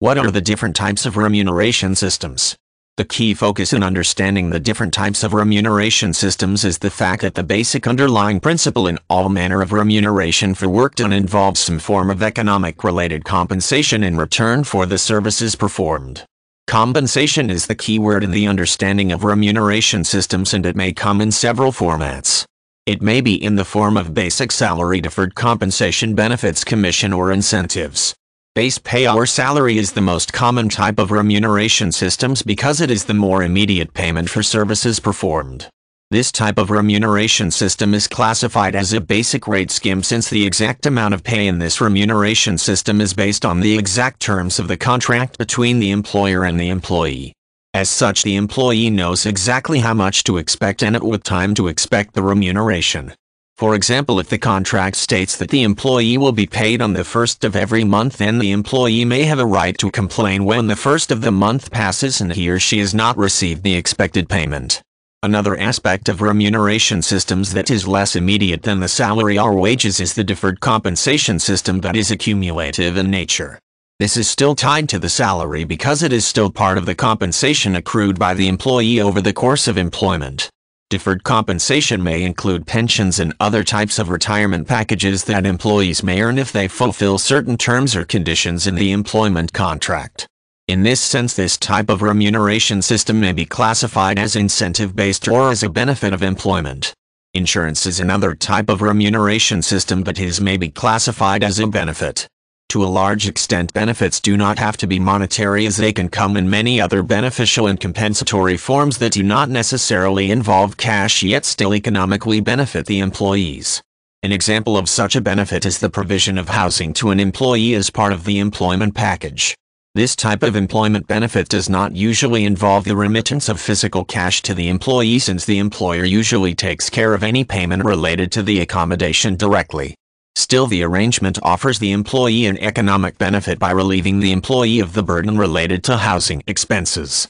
What are the different types of remuneration systems? The key focus in understanding the different types of remuneration systems is the fact that the basic underlying principle in all manner of remuneration for work done involves some form of economic-related compensation in return for the services performed. Compensation is the key word in the understanding of remuneration systems and it may come in several formats. It may be in the form of basic salary deferred compensation benefits commission or incentives. Base pay or salary is the most common type of remuneration systems because it is the more immediate payment for services performed. This type of remuneration system is classified as a basic rate scheme since the exact amount of pay in this remuneration system is based on the exact terms of the contract between the employer and the employee. As such the employee knows exactly how much to expect and at what time to expect the remuneration. For example if the contract states that the employee will be paid on the first of every month then the employee may have a right to complain when the first of the month passes and he or she has not received the expected payment. Another aspect of remuneration systems that is less immediate than the salary or wages is the deferred compensation system that is accumulative in nature. This is still tied to the salary because it is still part of the compensation accrued by the employee over the course of employment. Deferred compensation may include pensions and other types of retirement packages that employees may earn if they fulfill certain terms or conditions in the employment contract. In this sense this type of remuneration system may be classified as incentive-based or as a benefit of employment. Insurance is another type of remuneration system but is may be classified as a benefit. To a large extent benefits do not have to be monetary as they can come in many other beneficial and compensatory forms that do not necessarily involve cash yet still economically benefit the employees. An example of such a benefit is the provision of housing to an employee as part of the employment package. This type of employment benefit does not usually involve the remittance of physical cash to the employee since the employer usually takes care of any payment related to the accommodation directly. Still the arrangement offers the employee an economic benefit by relieving the employee of the burden related to housing expenses.